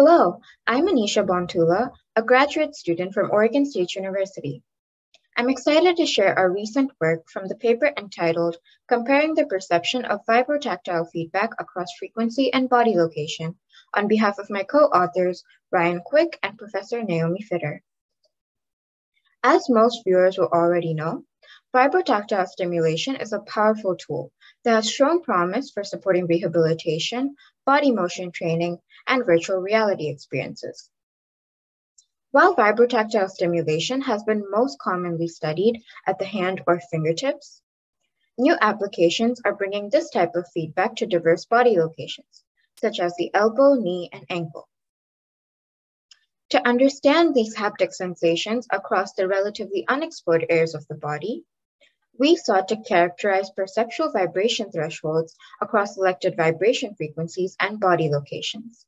Hello, I'm Anisha Bontula, a graduate student from Oregon State University. I'm excited to share our recent work from the paper entitled Comparing the Perception of Vibrotactile Feedback Across Frequency and Body Location on behalf of my co-authors Ryan Quick and Professor Naomi Fitter. As most viewers will already know, vibrotactile stimulation is a powerful tool that has shown promise for supporting rehabilitation, body motion training, and virtual reality experiences. While vibrotactile stimulation has been most commonly studied at the hand or fingertips, new applications are bringing this type of feedback to diverse body locations, such as the elbow, knee, and ankle. To understand these haptic sensations across the relatively unexplored areas of the body, we sought to characterize perceptual vibration thresholds across selected vibration frequencies and body locations.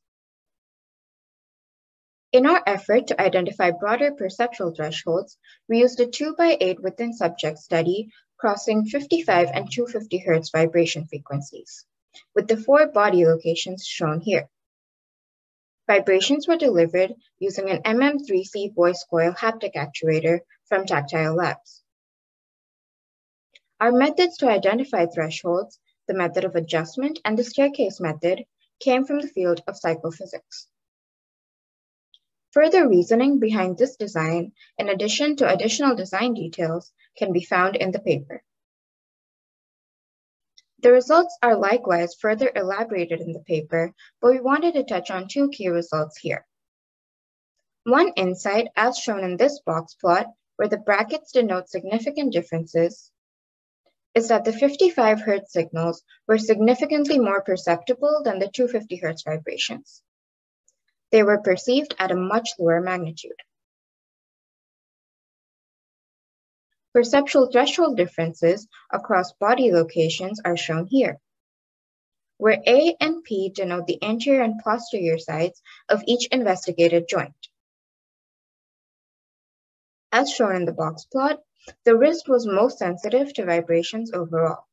In our effort to identify broader perceptual thresholds, we used a 2 by 8 within subject study crossing 55 and 250 Hz vibration frequencies, with the four body locations shown here. Vibrations were delivered using an MM3C voice coil haptic actuator from Tactile Labs. Our methods to identify thresholds, the method of adjustment, and the staircase method came from the field of psychophysics. Further reasoning behind this design, in addition to additional design details, can be found in the paper. The results are likewise further elaborated in the paper, but we wanted to touch on two key results here. One insight, as shown in this box plot, where the brackets denote significant differences, is that the 55 Hz signals were significantly more perceptible than the 250 Hz vibrations. They were perceived at a much lower magnitude. Perceptual threshold differences across body locations are shown here, where A and P denote the anterior and posterior sides of each investigated joint. As shown in the box plot, the wrist was most sensitive to vibrations overall.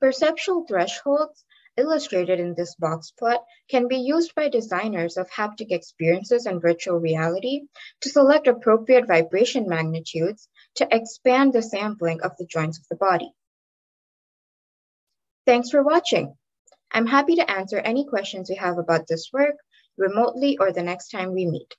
Perceptual thresholds illustrated in this box plot can be used by designers of haptic experiences and virtual reality to select appropriate vibration magnitudes to expand the sampling of the joints of the body. Thanks for watching. I'm happy to answer any questions you have about this work remotely or the next time we meet.